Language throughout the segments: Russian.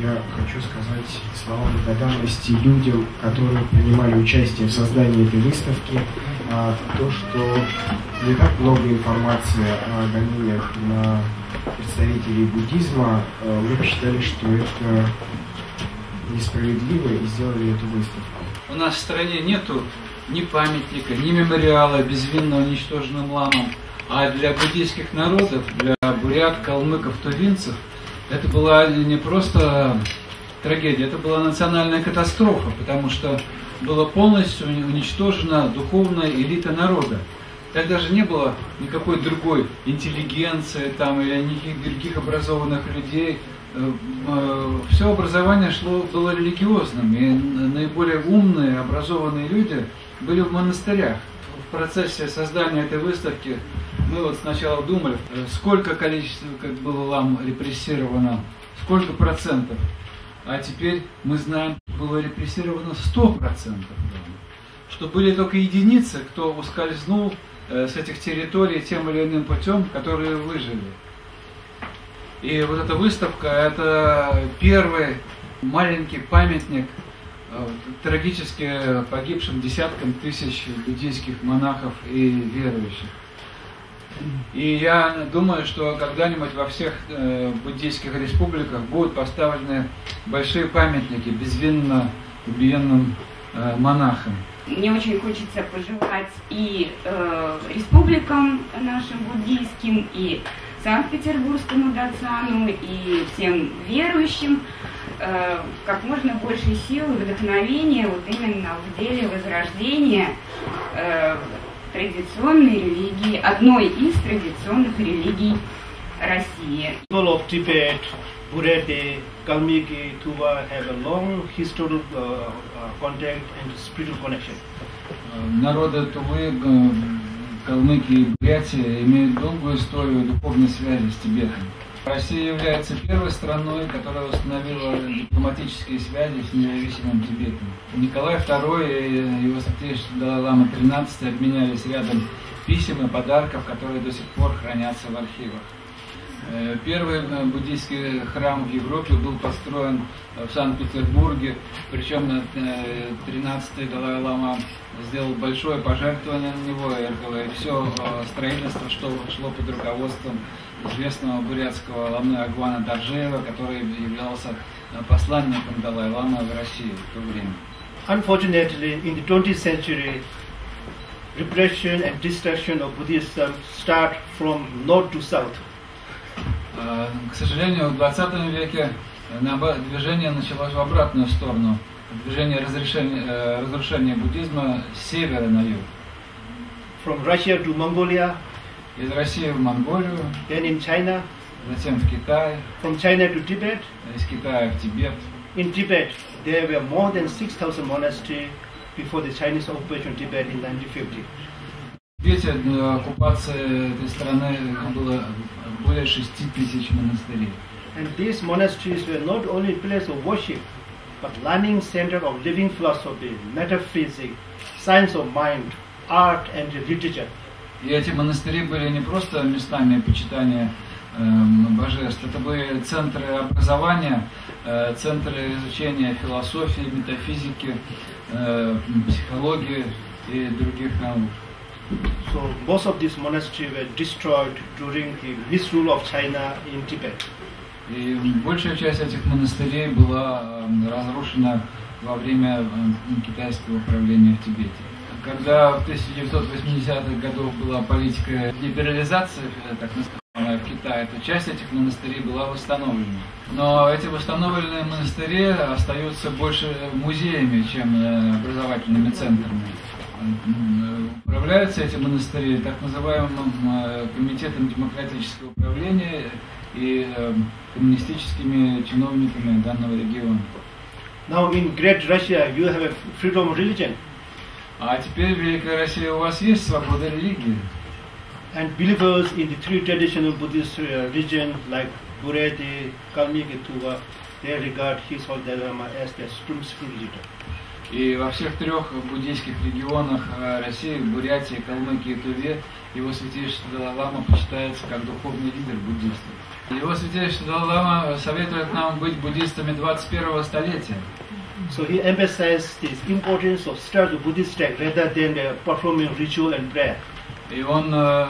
Я хочу сказать слова благодарности людям, которые принимали участие в создании этой выставки. А, то, что не так много информации о гонениях на представителей буддизма, а, мы посчитали, что это несправедливо и сделали эту выставку. У нас в стране нету ни памятника, ни мемориала безвинно уничтоженным ламам. А для буддийских народов, для бурят, калмыков, тувинцев, это была не просто трагедия, это была национальная катастрофа, потому что была полностью уничтожена духовная элита народа. Тогда же не было никакой другой интеллигенции там, или никаких других образованных людей. Э, э, Все образование шло, было религиозным, и наиболее умные, образованные люди были в монастырях. В процессе создания этой выставки мы вот сначала думали, э, сколько количества как было лам репрессировано, сколько процентов. А теперь мы знаем, было репрессировано 100 процентов. Что были только единицы, кто ускользнул с этих территорий тем или иным путем, которые выжили. И вот эта выставка – это первый маленький памятник э, трагически погибшим десяткам тысяч буддийских монахов и верующих. И я думаю, что когда-нибудь во всех э, буддийских республиках будут поставлены большие памятники безвинно убиенным э, монахам. Мне очень хочется пожелать и э, республикам нашим буддийским, и Санкт-Петербургскому Дацану, и всем верующим э, как можно больше сил и вдохновения вот именно в деле возрождения э, традиционной религии, одной из традиционных религий России. People of Tibet, Burete, Kalmiki, Tuva have a long historical uh, uh, contact and spiritual connection. Народы Тувы, Калмыки и Бурятия имеют долгую историю духовной связи с Тибетом. Россия является первой страной, которая установила дипломатические связи с независимым Тибетом. Николай II и его святейшество Далай-Лама XIII обменялись рядом писем и подарков, которые до сих пор хранятся в архивах. Э, Первый э, буддийский храм в Европе был построен э, в Санкт-Петербурге, причем 13-й Далай-Лама сделал большое пожертвование на него, и все строительство что шло под руководством известного бурятского ламны Агвана Даржеева, который являлся посланником Далай-Лама в России в то время. Unfortunately, in the 20th century, repression and destruction of Buddhism start from north to south. Э, К сожалению, в 20 веке наобо- движение началось в обратную сторону. Движение разрешения, э, разрушения буддизма с севера на юг. From Russia to Mongolia, Из России в Монголию, then in China, затем в Китай, from China to Tibet. из Китая в Тибет. In Tibet, there were more than 6,000 monasteries before the Chinese occupation of Tibet in 1950. В Тибете оккупации этой страны было более 6 тысяч монастырей. And these monasteries were not only place of worship, but learning center of living philosophy, metaphysics, science of mind, art and literature. И эти монастыри были не просто местами почитания эм, божеств, это были центры образования, э, центры изучения философии, метафизики, э, психологии и других наук. So most of these monasteries were destroyed during the misrule of China in Tibet. И большая часть этих монастырей была эм, разрушена во время эм, китайского управления в Тибете. Когда в 1980-х годах была политика либерализации, э, так называемая, в Китае, то часть этих монастырей была восстановлена. Но эти восстановленные монастыри остаются больше музеями, чем э, образовательными центрами. Управляются эти монастыри так называемым э, комитетом демократического управления и э, коммунистическими чиновниками данного региона. Now in Great Russia you have a freedom of religion А теперь в Великой России у вас есть свобода религии. and believers in the three traditional Buddhist uh, religion like Burati, Kalmiki, Tuva, they regard his whole Dalai Lama as their spiritual leader. И во всех трех буддийских регионах э, России, Бурятии, Калмыкии и Туве, его святейшество Далай-Лама почитается как духовный лидер буддистов. Его святейшество Далай-Лама советует нам быть буддистами 21 столетия. So he emphasized the importance of start Buddhist track rather than uh, performing ritual and prayer. И он э,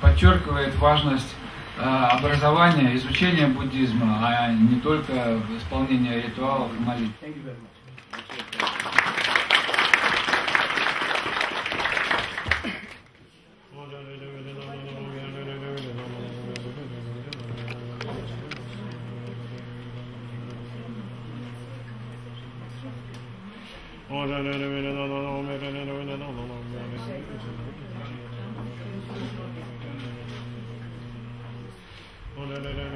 подчеркивает важность э, образования, изучения буддизма, а не только исполнения ритуалов и молитв. Thank you very much. Oh, no, no, no, no.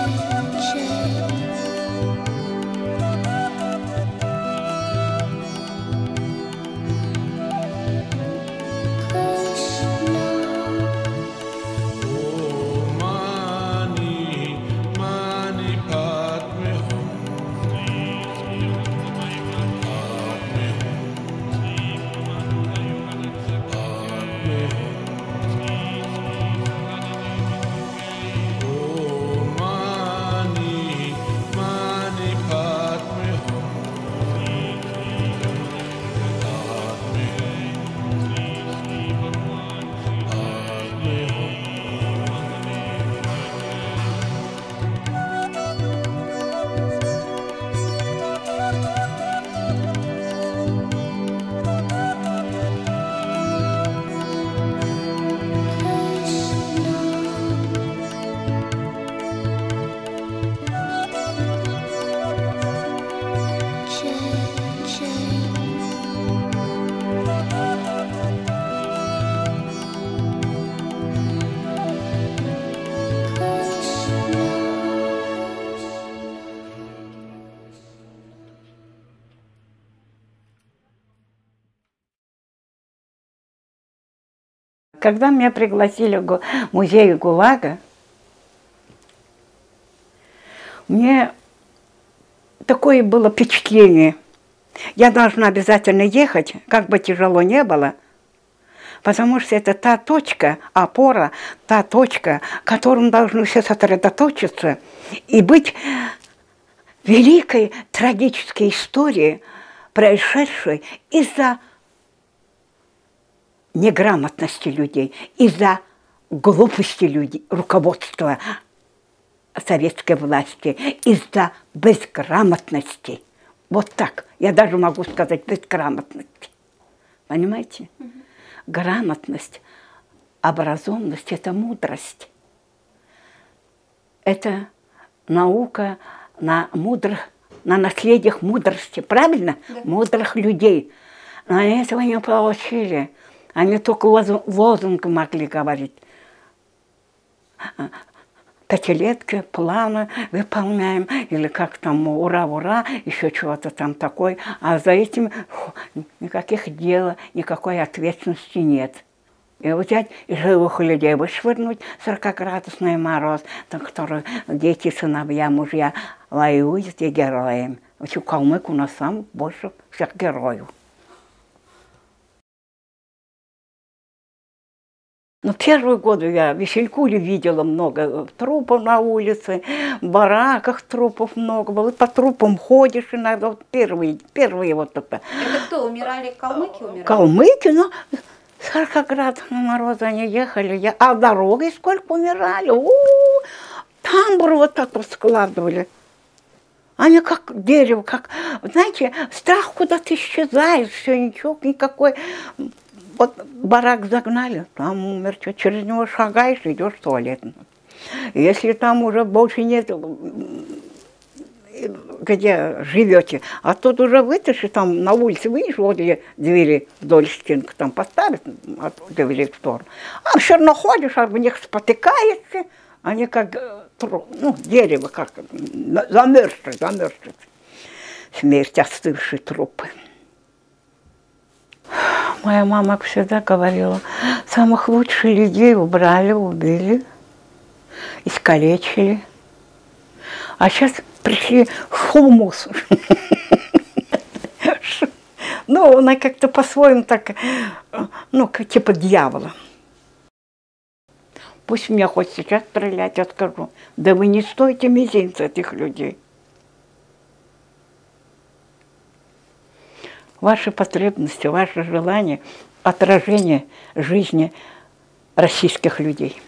Thank you. Когда меня пригласили в музей ГУЛАГа, мне такое было впечатление. Я должна обязательно ехать, как бы тяжело не было, потому что это та точка, опора, та точка, к которому должны все сосредоточиться и быть великой трагической историей, происшедшей из-за неграмотности людей, из-за глупости людей, руководства советской власти, из-за безграмотности. Вот так. Я даже могу сказать безграмотности. Понимаете? Грамотность, образованность – это мудрость. Это наука на мудрых, на наследиях мудрости, правильно? Мудрых людей. Но они этого не получили. Они только лозу- лозунг могли говорить. Пятилетки, планы выполняем, или как там, ура, ура, еще чего-то там такое. А за этим фу, никаких дел, никакой ответственности нет. И взять и живых людей вышвырнуть 40-градусный мороз, на который дети, сыновья, мужья воюют и героям. Ведь у калмык у нас сам больше всех героев. Но первые годы я в Веселькове видела много трупов на улице, в бараках трупов много было. По трупам ходишь иногда. Вот первые, первые вот это. Это кто, умирали калмыки умирали? Калмыки, ну, 40 градусов на мороз они ехали. Я, а дорогой сколько умирали. У, тамбур вот так вот складывали. Они как дерево, как, знаете, страх куда-то исчезает, все, ничего, никакой. Вот барак загнали, там умер, через него шагаешь, идешь в туалет. Если там уже больше нет где живете, а тут уже вытащи, там на улице видишь, возле двери вдоль стенки, там поставят от двери в сторону. А все равно ходишь, а в них спотыкаешься, они как э, ну, дерево, как замерзшие, замерзшие. Смерть, остывшие трупы. Моя мама всегда говорила, самых лучших людей убрали, убили, искалечили. А сейчас пришли хумус. Ну, она как-то по-своему так, ну, типа дьявола. Пусть меня хоть сейчас стрелять, я скажу. Да вы не стоите мизинца этих людей. Ваши потребности, ваши желания, отражение жизни российских людей.